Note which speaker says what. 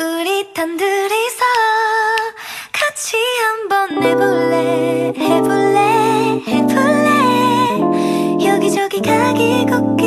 Speaker 1: 우리 단둘이서 같이 한번 해볼래 해볼래 해볼래. 여기저기 가기 걱정